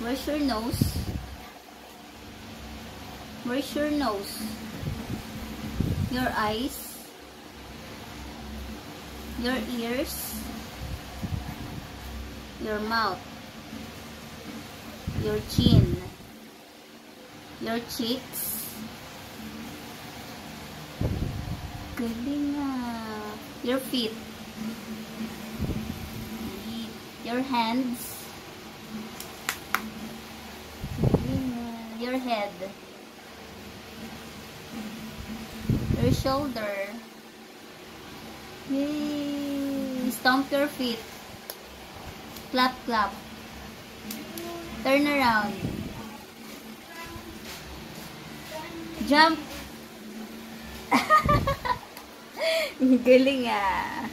Where's your nose? Where's your nose? Your eyes? Your ears? Your mouth? Your chin? Your cheeks? Galing ah. Your feet? Your hands? Your head? Your shoulder? Yay! Stomp your feet. Clap, clap. Turn around. Jump. Galing ah.